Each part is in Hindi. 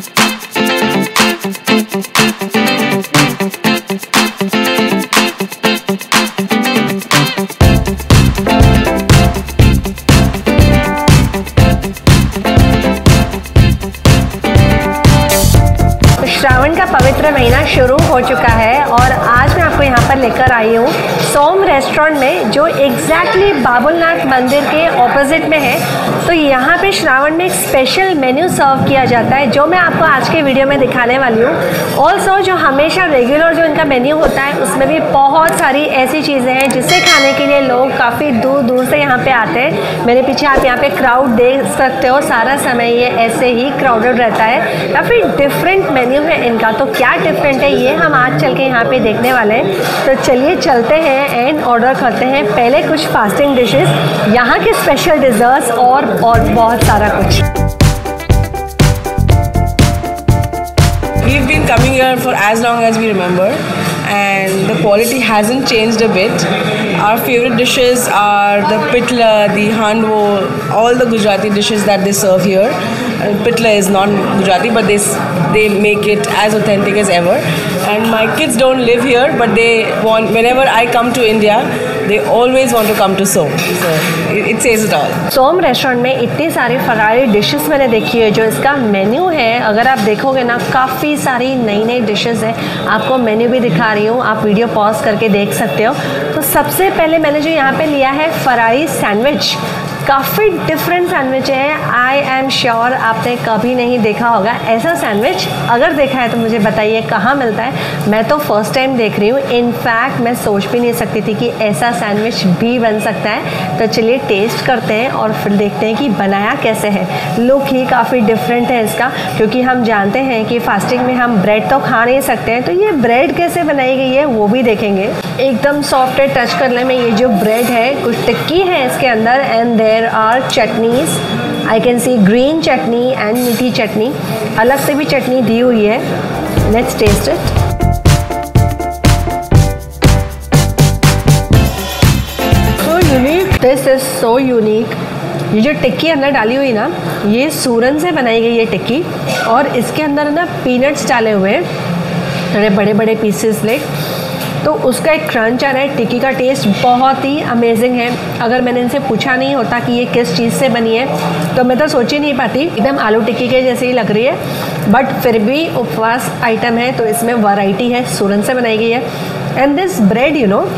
श्रावण बाबुलनाथ मंदिर के ऑपोजिट में है। तो यहाँ पे श्रावण में एक स्पेशल मेन्यू सर्व किया जाता है, जो मैं आपको आज के वीडियो में दिखाने वाली हूँ। ऑल्सो जो हमेशा रेगुलर जो इनका मेन्यू होता है, उसमें भी बहुत सारी ऐसी चीज़ें हैं, जिसे खाने के लिए लोग काफ़ी दूर दूर से यहाँ पे आते हैं। मेरे पीछे आप यहाँ पे क्राउड देख सकते हो, सारा समय ये ऐसे ही क्राउडेड रहता है। काफ़ी डिफरेंट मेन्यू है इनका तो क्या डिफरेंट है ये हम आज चल के यहाँ पे देखने वाले हैं। तो चलिए चलते हैं एंड ऑर्डर करते हैं। पहले कुछ फास्टिंग डिशेस यहाँ के स्पेशल डिज़र्ट्स और और बहुत सारा कुछ We've been coming here for as long as we remember, and the quality hasn't changed a bit. Our favorite dishes are the pitla, the handwo, all the Gujarati dishes that they serve here. Uh, pitla is not Gujarati, but they they make it as authentic as ever. And my kids don't live here, but they want. Whenever I come to India, they always want to come to Soam it says it all Soam restaurant में इतनी सारी फरारी डिशेज मैंने देखी है जो इसका मेन्यू है। अगर आप देखोगे ना, काफ़ी सारी नई नई डिशेज़ है। आपको मेन्यू भी दिखा रही हूँ। आप वीडियो पॉज करके देख सकते हो। तो सबसे पहले मैंने जो यहाँ पे लिया है फरारी सैंडविच काफ़ी डिफरेंट सैंडविच है। आई एम श्योर आपने कभी नहीं देखा होगा ऐसा सैंडविच अगर देखा है तो मुझे बताइए कहाँ मिलता है। मैं तो फ़र्स्ट टाइम देख रही हूँ। इनफैक्ट मैं सोच भी नहीं सकती थी कि ऐसा सैंडविच भी बन सकता है। तो चलिए टेस्ट करते हैं और फिर देखते हैं कि बनाया कैसे है। लुक ही काफ़ी डिफरेंट है इसका, क्योंकि हम जानते हैं कि फास्टिंग में हम ब्रेड तो खा नहीं सकते हैं। तो ये ब्रेड कैसे बनाई गई है, वो भी देखेंगे। एकदम सॉफ्ट है टच करने में ये जो ब्रेड है, कुछ टिक्की है इसके अंदर and there are chutneys I can see green chutney and मीठी चटनी अलग से भी चटनी दी हुई है let's taste it so unique this is so unique ये जो टिक्की अंदर डाली हुई ना, ये सूरन से बनाई गई है टिक्की और इसके अंदर ना पीनट्स डाले हुए हैं। बड़े बड़े पीसेस ले तो उसका एक क्रंच आ रहा है, टिक्की का टेस्ट बहुत ही अमेजिंग है। अगर मैंने इनसे पूछा नहीं होता कि ये किस चीज़ से बनी है तो मैं तो सोच ही नहीं पाती। एकदम आलू टिक्की के जैसे ही लग रही है बट फिर भी उपवास आइटम है तो इसमें वैरायटी है, सूरन से बनाई गई है। And this bread you know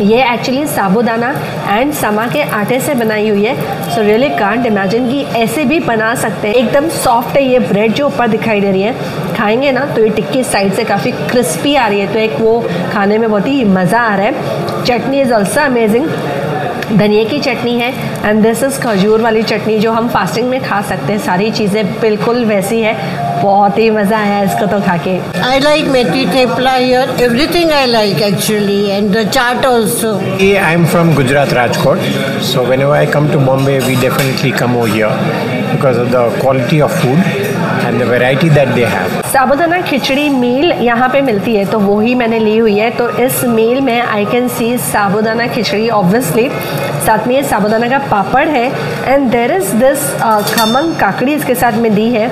ये एक्चुअली साबूदाना एंड समा के आटे से बनाई हुई है। सो रियली कांट इमेजिन कि ऐसे भी बना सकते हैं। एकदम सॉफ्ट है ये ब्रेड जो ऊपर दिखाई दे रही है। खाएँगे ना तो ये टिक्की साइड से काफ़ी क्रिस्पी आ रही है। तो एक वो खाने में बहुत ही मज़ा आ रहा है। चटनी इज़ ऑल्सो अमेजिंग धनिए की चटनी है एंड दिस इज़ खजूर वाली चटनी जो हम फास्टिंग में खा सकते हैं। सारी चीज़ें बिल्कुल वैसी है। बहुत ही मज़ा आया इसको तो खा के। I like methi thepla here everything I like actually and the chaat also I am from Gujarat Rajkot so whenever I come to Mumbai we definitely come over because of the quality of food and the variety that they have. Sabudana khichdi meal यहाँ पे मिलती है तो वो ही मैंने ली हुई है। तो इस मील में I can see sabudana khichdi obviously साथ में ये साबुदाना का पापड़ है। एंड देर इज़ दिस खमंग काकड़ी इसके साथ में दी है।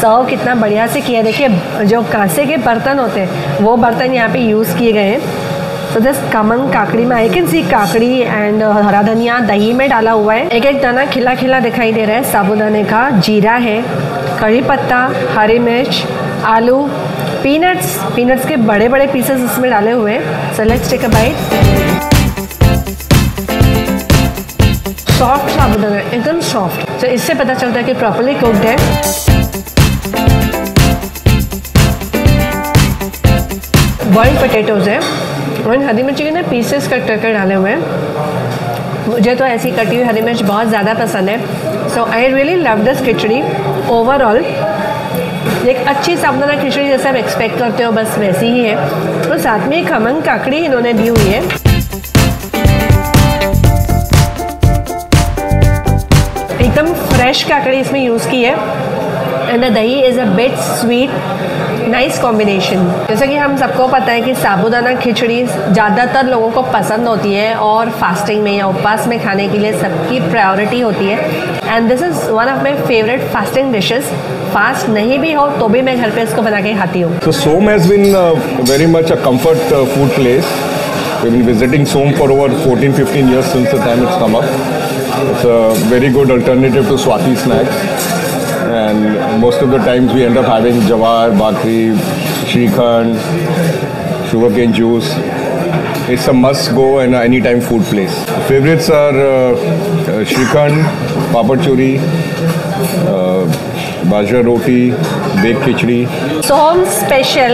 सर्व कितना बढ़िया से किया। देखिए, जो कांसे के बर्तन होते हैं, वो बर्तन यहाँ पे यूज़ किए गए हैं। तो दिस कमंग काकड़ी में I can see kakdi and हरा धनिया दही में डाला हुआ है। एक एक दाना खिला खिला दिखाई दे रहा है। साबुदाने का जीरा है। कड़ी पत्ता, हरी मिर्च, आलू पीनट्स पीनट्स के बड़े बड़े पीसेस इसमें डाले हुए हैं। So let's take a bite soft sabudana एकदम सॉफ्ट तो इससे पता चलता है कि प्रॉपरली कुक्ड है। बॉइल्ड पोटैटोज है। और हरी मिर्ची के ना पीसेस कट करके डाले हुए हैं। मुझे तो ऐसी कटी हुई हरी मिर्च बहुत ज़्यादा पसंद है। So I really love this khichdi overall एक अच्छी साबुदाना खिचड़ी जैसे आप एक्सपेक्ट करते हो, बस वैसी ही है। तो साथ में एक खमंग काकड़ी इन्होंने दी हुई है। एकदम फ्रेश काकड़ी इसमें यूज़ की है। And the dahi is a bit sweet nice combination जैसा कि हम सबको पता है कि साबूदाना खिचड़ी ज़्यादातर लोगों को पसंद होती है और फास्टिंग में या उपवास में खाने के लिए सबकी प्रायोरिटी होती है। And this is one of my favourite fasting dishes fast नहीं भी हो तो भी मैं घर पे इसको बना के खाती हूँ has been uh, very much a comfort uh, food place. We've been visiting Som for over 14-15 years since the time it's come up. It's a very good alternative to Swati snacks. And most of the times we end up having jawar, bakri, shrikhand, sugarcane juice. It's a must go and anytime food place. Favorites are uh, uh, shrikhand, papad churi, uh, bajra roti, baked khichdi. Some special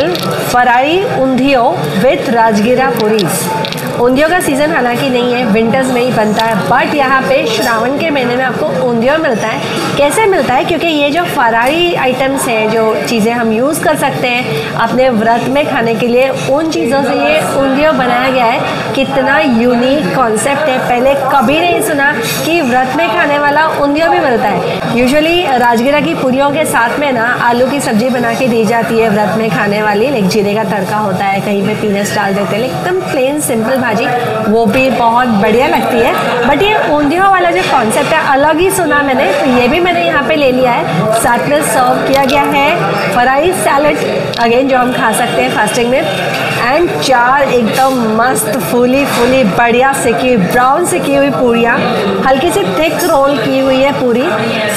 fry undhiyo with rajgira puris undhiyo का सीज़न हालाँकि नहीं है विंटर्स में ही बनता है बट यहाँ पे श्रावण के महीने में आपको उंधियो मिलता है कैसे मिलता है? क्योंकि ये जो फरारी आइटम्स हैं, जो चीज़ें हम यूज़ कर सकते हैं अपने व्रत में खाने के लिए, उन चीज़ों से ये उंधियो बनाया गया है। कितना यूनिक कॉन्सेप्ट है। पहले कभी नहीं सुना कि व्रत में खाने वाला उंधियो भी मिलता है। यूजुअली राजगिरा की पूरियों के साथ में ना, आलू की सब्ज़ी बना के दी जाती है व्रत में खाने वाली। लाइक जीरे का तड़का होता है, कहीं पे पीनट्स डाल देते हैं। एकदम प्लेन सिंपल भाजी, वो भी बहुत बढ़िया लगती है। बट ये ऊंधियों वाला जो कॉन्सेप्ट है, अलग ही सुना मैंने तो ये भी मैंने यहाँ पे ले लिया है। साथ में सर्व किया गया है। फ्राई सैलड अगेन जो हम खा सकते हैं फास्टिंग में। एंड चार एकदम मस्त फूली फूली बढ़िया सिकी ब्राउन सिकी हुई पूरियाँ हल्की सी थिक रोल की हुई है पूरी।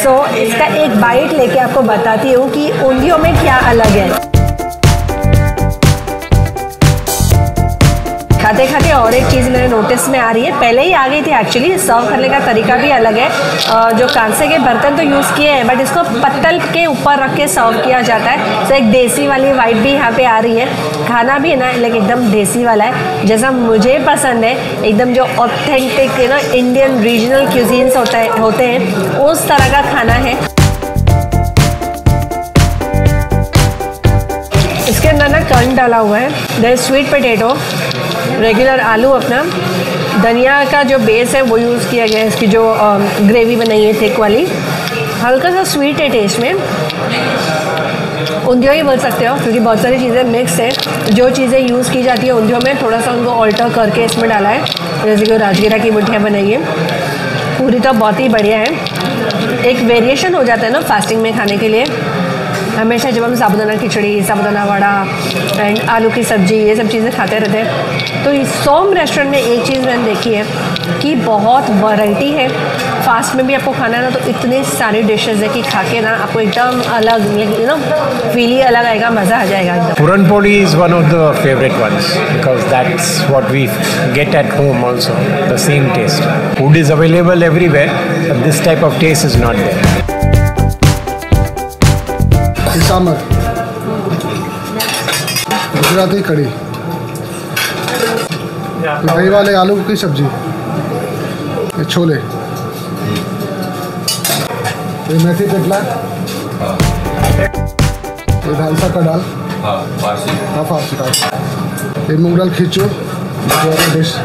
सो so, इसका एक बाइट लेके आपको बताती हूँ कि उंगलियों में क्या अलग है। खाते खाते और एक चीज़ मेरे नोटिस में आ रही है। पहले ही आ गई थी एक्चुअली सर्व करने का तरीका भी अलग है। जो कांसे के बर्तन तो यूज़ किए हैं बट इसको पत्तल के ऊपर रख के सर्व किया जाता है। तो एक देसी वाली वाइट भी यहाँ पे आ रही है। खाना भी है ना लेकिन एकदम देसी वाला है। जैसा मुझे पसंद है, एकदम जो ऑथेंटिक ना इंडियन रीजनल क्यूजीन्स होता है, होते हैं, उस तरह का खाना है। इसके अंदर ना कर्न डाला हुआ है। देर स्वीट पोटैटो रेगुलर आलू अपना धनिया का जो बेस है, वो यूज़ किया गया है, इसकी जो ग्रेवी बनाई है थिक वाली। हल्का सा स्वीट है टेस्ट में। उंधियो ही बोल सकते हो, क्योंकि बहुत सारी चीज़ें मिक्स है। जो चीज़ें यूज़ की जाती है, उंधियो में थोड़ा सा उनको ऑल्टर करके इसमें डाला है। जैसे कि राजगीरा की मुठियाँ बनाई है। पूरी तो बहुत ही बढ़िया है। एक वेरिएशन हो जाता है ना फास्टिंग में खाने के लिए। हमेशा जब हम साबुदाना खिचड़ी, साबुदाना वड़ा एंड आलू की सब्ज़ी, ये सब चीज़ें खाते रहते हैं। तो इस सोम रेस्टोरेंट में एक चीज़ मैंने देखी है कि बहुत वैरायटी है। फास्ट में भी आपको खाना है ना तो इतने सारे डिशेज है कि खा के ना आपको एकदम अलग यू नो फील ही अलग आएगा, मज़ा आ जाएगा एकदम। Puran is one of the favourite ones because that's what we get at home also the is available everywhere this type of taste is not there इसामर Gujarati kadhi दही वाले आलू की सब्ज़ी। ये छोले। ये मेथी पिटला। ये धालसा का दाल। हाँ फारसी दाल। ये मूंग दाल खींचो। डिश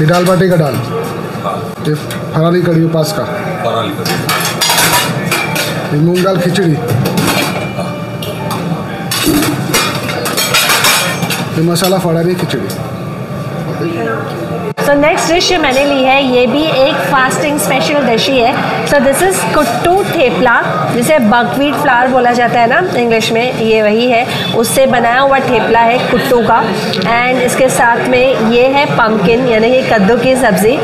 ये दाल बाटी का दाल। ये फराली कड़ी उपास का। ये मूंग दाल खिचड़ी ये मसाला फरारी खिचड़ी सो नेक्स्ट डिश मैंने ली है, ये भी एक फास्टिंग स्पेशल डिश ही है। So this is kuttu thepla जिसे बकवीट फ्लावर बोला जाता है ना इंग्लिश में, ये वही है। उससे बनाया हुआ थेपला है कुट्टू का। एंड इसके साथ में ये है पम्पकिन यानी कि कद्दू की सब्ज़ी।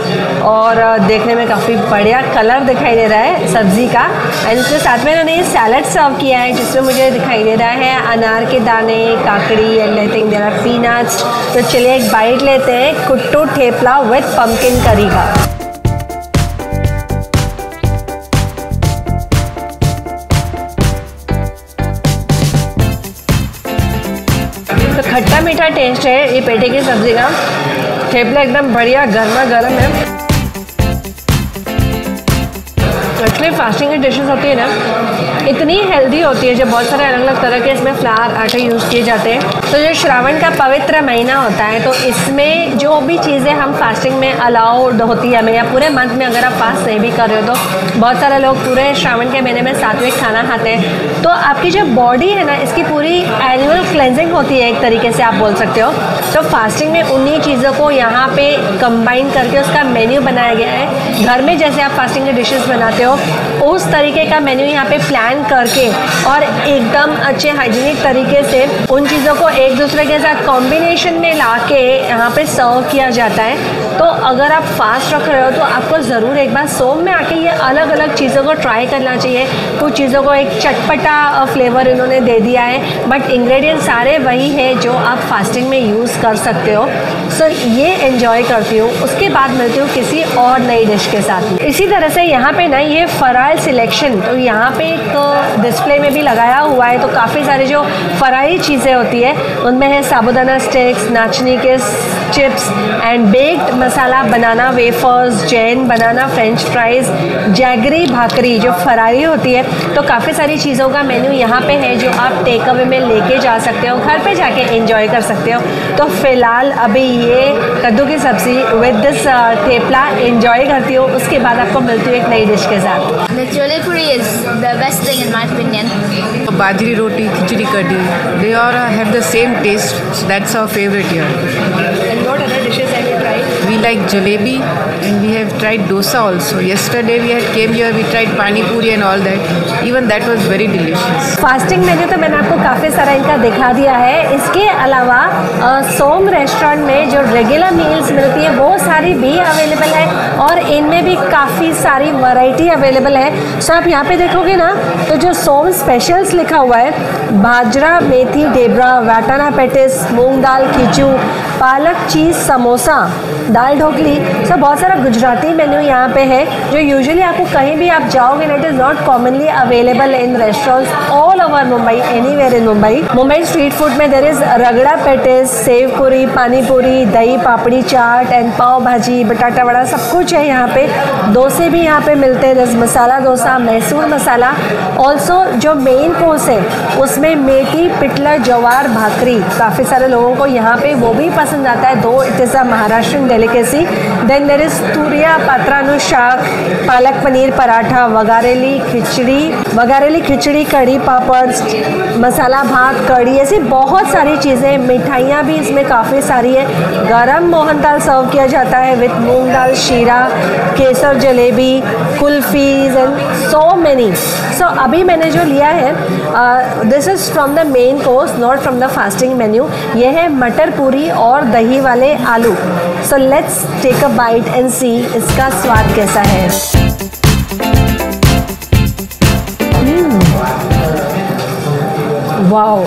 और देखने में काफ़ी बढ़िया कलर दिखाई दे रहा है सब्ज़ी का। एंड इसके साथ में इन्होंने ये सैलड सर्व किया है, जिसमें मुझे दिखाई दे रहा है अनार के दाने, काकड़ी and I think there are peanuts तो चलिए एक बाइट लेते हैं kuttu thepla with pumpkin curry का तो खट्टा मीठा टेस्ट है ये पेटे की सब्ज़ी का। थेपला एकदम बढ़िया, गर्मा गर्म है। एक्चुअली फास्टिंग की डिशेस होती है ना, इतनी हेल्दी होती है जब बहुत सारे अलग अलग तरह के इसमें फ्लावर आटे यूज़ किए जाते हैं। तो जो श्रावण का पवित्र महीना होता है तो इसमें जो भी चीज़ें हम फास्टिंग में अलाउड होती है, हमें या पूरे मंथ में अगर आप फास्ट नहीं भी कर रहे हो तो बहुत सारे लोग पूरे श्रावण के महीने में सात्विक खाना खाते हैं। तो आपकी जो बॉडी है ना, इसकी पूरी एनुअल क्लेंजिंग होती है एक तरीके से आप बोल सकते हो। तो फास्टिंग में उन्हीं चीज़ों को यहाँ पे कंबाइन करके उसका मेन्यू बनाया गया है। घर में जैसे आप फास्टिंग के डिशेस बनाते हो उस तरीके का मेन्यू यहाँ पे प्लान करके और एकदम अच्छे हाइजीनिक तरीके से उन चीज़ों को एक दूसरे के साथ कॉम्बिनेशन में ला के यहाँ पर सर्व किया जाता है। तो अगर आप फास्ट रख रहे हो तो आपको ज़रूर एक बार सोम में आके ये अलग अलग चीज़ों को ट्राई करना चाहिए। कुछ चीज़ों को एक चटपटा फ्लेवर इन्होंने दे दिया है। बट इंग्रेडिएंट सारे वही है जो आप फास्टिंग में यूज़ कर सकते हो। सो so, ये एंजॉय करती हूँ। उसके बाद मिलती हूँ किसी और नई डिश के साथ इसी तरह से यहाँ पे ना ये फराइल सिलेक्शन तो यहाँ पे एक डिस्प्ले में भी लगाया हुआ है। तो काफ़ी सारी जो फराई चीज़ें होती है उनमें है साबुदाना स्टिक्स नाचनी के chips and baked masala banana wafers Jain banana French fries jaggery bhakri जो फरारी होती है तो काफ़ी सारी चीज़ों का मेन्यू यहाँ पे है जो आप टेक अवे में लेके जा सकते हो घर पे जाके एंजॉय कर सकते हो। तो फ़िलहाल अभी ये कद्दू की सब्ज़ी विद दिस थेपला एंजॉय करती हूँ उसके बाद आपको मिलती हूँ एक नई डिश के साथ। The chole puri is the best thing in my opinion. Bajri roti, khichdi kadi, they We like jalebi and we have tried dosa also. Yesterday we had came here, we tried pani puri and all that. Even that was very delicious. Fasting menu तो मैंने आपको काफ़ी सारा इनका दिखा दिया है इसके अलावा सोम रेस्टोरेंट में जो रेगुलर मील्स मिलती है वो सारी भी अवेलेबल है और इनमें भी काफ़ी सारी वैरायटी अवेलेबल है सो आप यहाँ पे देखोगे ना तो जो सोम स्पेशल्स लिखा हुआ है बाजरा मेथी डेबरा वाटाना पेटिस मूंग दाल खिचू पालक चीज़ समोसा दाल ढोकली, सब बहुत सारा गुजराती मेन्यू यहाँ पे है, जो यूजुअली आपको कहीं भी आप जाओगे ना it is not commonly available in restaurants all over Mumbai anywhere in Mumbai Mumbai street food में there is ragda patties sev puri dahi papdi chaat and पाव भाजी बटाटा वड़ा सब कुछ है यहाँ पे। डोसे भी यहाँ पे मिलते हैं मसाला डोसा मैसूर मसाला ऑल्सो जो मेन कोर्स है, उसमें मेथी, पिटला, जवार, भाकरी, काफ़ी सारे लोगों को यहाँ पे वो भी पसंद आता है though it is a Maharashtrian delicacy then there is तुरिया, पात्रानु शाक, पालक पनीर, पराठा वगारेली खिचड़ी वगारेली खिचड़ी कड़ी पापड़, मसाला भात कड़ी ऐसी बहुत सारी चीज़ें, मिठाइयाँ भी इसमें काफ़ी सारी है। गरम मोहन दाल सर्व किया जाता है विथ मूंग दाल, शीरा, केसर, jalebi kulfis and so many so अभी मैंने जो लिया है this is from the main course not from the fasting menu ये है मटर पूरी और दही वाले आलू। So let's take a bite and see इसका स्वाद कैसा है। वाओ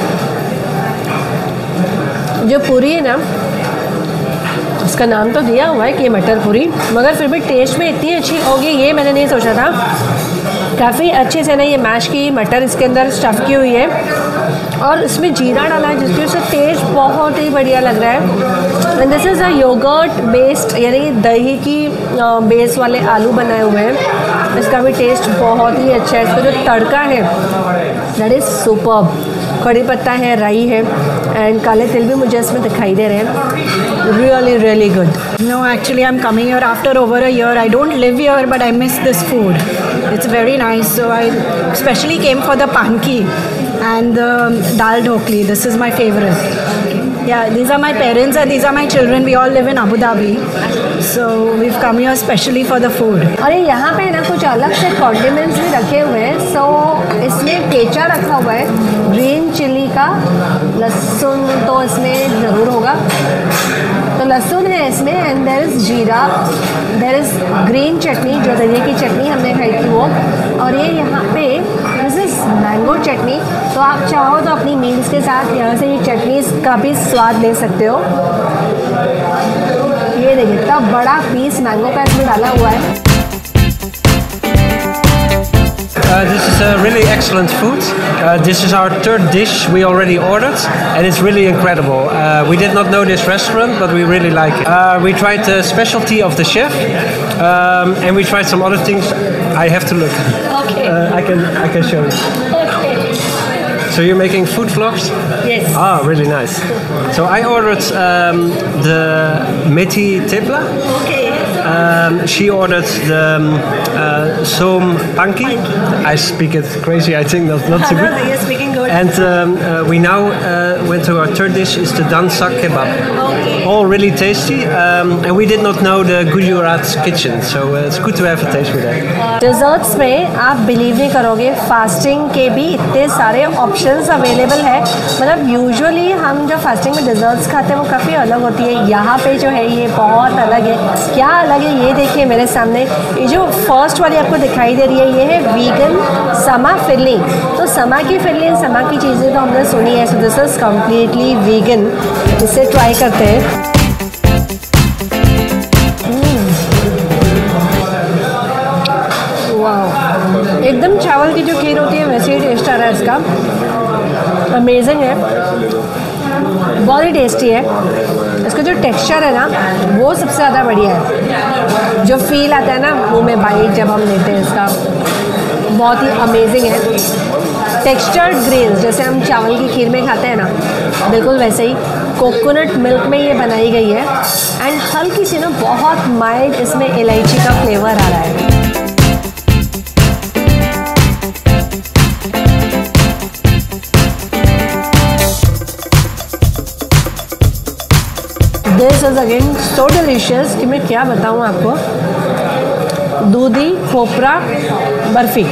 जो पूरी है ना इसका नाम तो दिया हुआ है कि मटर पूरी, मगर फिर भी टेस्ट में इतनी अच्छी होगी, ये मैंने नहीं सोचा था। काफ़ी अच्छे से ना ये मैश की मटर इसके अंदर स्टफ़ की हुई है। और इसमें जीरा डाला है जिसकी वजह से टेस्ट बहुत ही बढ़िया लग रहा है। And this is a yogurt based यानी दही की बेस वाले आलू बनाए हुए हैं। इसका भी टेस्ट बहुत ही अच्छा है। इसका जो तड़का है दैट इज़ सुपर कड़ी पत्ता है राई है एंड काले तिल भी मुझे इसमें दिखाई दे रहे हैं। Really really good No, actually, I'm coming here after over a year. I don't live here, but I miss this food it's very nice so I specially came for the panki. And the dal dhokli. This is my favorite. Yeah, these are my parents and these are my children. We all live in Abu Dhabi. So we've come here specially for the food. ये यहाँ पे ना कुछ अलग से कॉन्डिमेंट्स भी रखे हुए हैं सो इसमें केचा रखा हुआ है ग्रीन चिली का लहसुन तो इसमें ज़रूर होगा तो लहसुन है इसमें एंड देर इज़ जीरा देर इज़ ग्रीन चटनी जो धनिया की चटनी हमने खाई थी वो और ये यहाँ पे मैंगो चटनी तो आप चाहो तो अपनी मील्स के साथ यहाँ से ये चटनी का भी स्वाद ले सकते हो ये देखिए इतना बड़ा पीस मैंगो का इसमें डाला हुआ है Uh, this is uh, really excellent food. Uh, this is our third dish we already ordered, and it's really incredible. Uh, we did not know this restaurant, but we really like it. Uh, we tried the specialty of the chef, um, and we tried some other things. I have to look. Okay. Uh, I can I can show you. Okay. So you're making food vlogs? Yes. Ah, really nice. So I ordered um, the Meti Tepla. Okay Um, she ordered the um, uh, som panki. I speak it crazy. I think that's not so good. You're speaking good. And um, uh, we now uh, went to our third dish is the dansak kebab. All really tasty. Um, and we did not know the Gujarat kitchen, so uh, it's good to have a taste with that. Desserts में आप बिलीव नहीं करोगे फास्टिंग के भी इतने सारे ऑप्शंस अवेलेबल है मतलब यूजुअली हम जो फास्टिंग में डिज़र्ट्स खाते हैं वो काफ़ी अलग होती है यहाँ पे जो है ये बहुत अलग है क्या अलग है ये देखिए मेरे सामने, ये जो फ़र्स्ट वाली आपको दिखाई दे रही है, ये है वीगन समा फिलिंग तो समा की फिलिंग समा की चीज़ें तो हमने सुनी है so this is completely vegan इसे ट्राई करते हैं। एकदम चावल की जो खीर होती है, वैसे ही टेस्ट आ रहा है इसका। अमेजिंग है। बहुत ही टेस्टी है। इसका जो टेक्सचर है ना, वो सबसे ज़्यादा बढ़िया है। जो फील आता है ना मुँह में बाइट जब हम लेते हैं इसका बहुत ही अमेजिंग है। टेक्सचर्ड ग्रेन्स जैसे हम चावल की खीर में खाते हैं ना, बिल्कुल वैसे ही। कोकोनट मिल्क में ये बनाई गई है। एंड हल्की सी ना, बहुत माइल्ड इसमें इलायची का फ्लेवर आ रहा है। This is again so delicious कि मैं क्या बताऊँ आपको? दूधी, खोपरा, बर्फ़ी।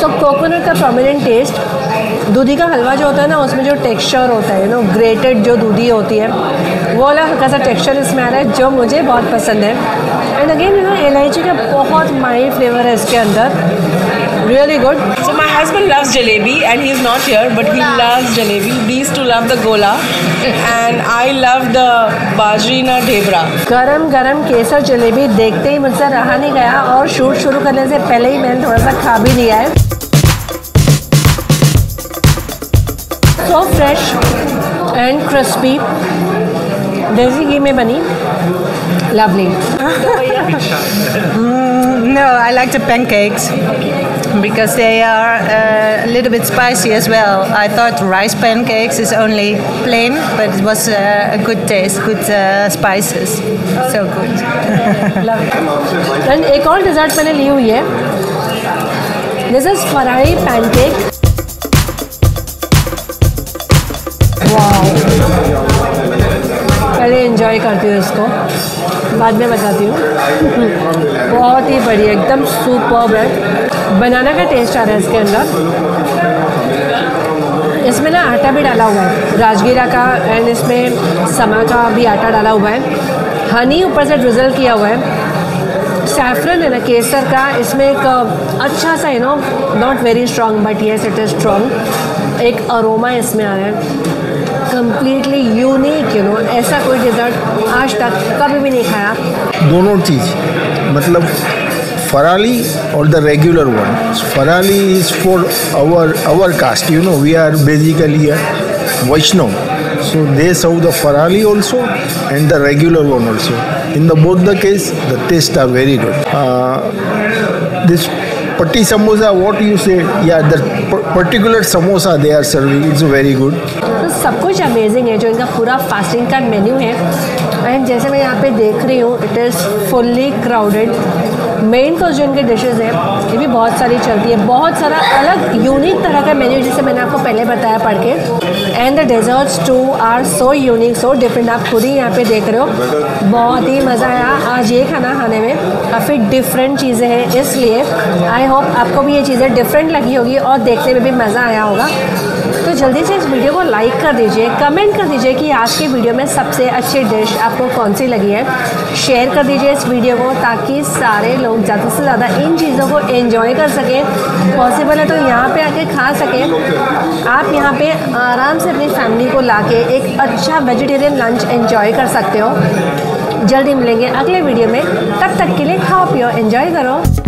सो कोकोनट का प्रोमिनेंट टेस्ट दूधी का हलवा जो होता है ना, उसमें जो टेक्सचर होता है नो ग्रेटेड जो दूधी होती है, वो वाला हल्का सा टेक्सचर इसमें आ रहा है, जो मुझे बहुत पसंद है। एंड अगेन यू नो इलायची का बहुत माइल्ड फ्लेवर है इसके अंदर। really good. So my husband loves jalebi and he's not here, but he loves jalebi. These two love the gola, and I love the bajrina dhebra. गरम गरम केसर जलेबी देखते ही मुझसे रहा नहीं गया और शूट शुरू करने से पहले ही मैंने थोड़ा सा खा भी लिया है सो फ्रेश एंड क्रिस्पी देसी घी में बनी lovely No, I like the pancakes because they are uh, a little bit spicy as well. I thought rice pancakes is only plain, but it was uh, a good taste, good uh, spices. So good. And एक और डिज़र्ट मैंने ली हुई है दिस इज फराई पैनकेक पहले एंजॉय करती हूँ इसको बाद में बताती हूँ बहुत ही बढ़िया एकदम सुपर है बनाना का टेस्ट आ रहा है इसके अंदर। इसमें ना आटा भी डाला हुआ है, राजगीरा का एंड इसमें समा का भी आटा डाला हुआ है। हनी ऊपर से ड्रिजल किया हुआ है। सैफरन है ना, केसर का, इसमें एक अच्छा सा you know not very strong but yes it is strong एक अरोमा इसमें आ रहा है। कम्प्लीटली यूनिक यू नो ऐसा कोई डिज़र्ट आज तक कभी भी नहीं खाया। दोनों चीज़ मतलब फराली और the regular one farali is for our our caste you know we are basically a Vaishnav so they serve the farali also and the regular one also in the both the case the taste are very good uh, this patti samosa what you say yeah the particular samosa they are serving it's very good तो सब कुछ अमेजिंग है जो इनका पूरा फास्टिंग का मेन्यू है एंड जैसे मैं यहाँ पे देख रही हूँ it is fully crowded main course जो इनके डिशेज है, ये भी बहुत सारी चलती है। बहुत सारा अलग यूनिक तरह का मेन्यू जिसे मैंने आपको पहले बताया पढ़ के। And the desserts too are so unique so different आप खुद ही यहाँ पे देख रहे हो। बहुत ही मज़ा आया। आज ये खाना खाने में काफ़ी डिफरेंट चीज़ें हैं, इसलिए आई होप आपको भी ये चीज़ें डिफरेंट लगी होगी और देखने में भी मज़ा आया होगा। तो जल्दी से इस वीडियो को लाइक कर दीजिए कमेंट कर दीजिए कि आज की वीडियो में सबसे अच्छी डिश आपको कौन सी लगी है। शेयर कर दीजिए इस वीडियो को ताकि सारे लोग ज़्यादा से ज़्यादा इन चीज़ों को एंजॉय कर सकें। पॉसिबल है तो यहाँ पे आके खा सकें। आप यहाँ पे आराम से अपनी फैमिली को लाके एक अच्छा वेजिटेरियन लंच एंजॉय कर सकते हो। जल्दी मिलेंगे अगले वीडियो में। तब तक के लिए खाओ पियो एंजॉय करो।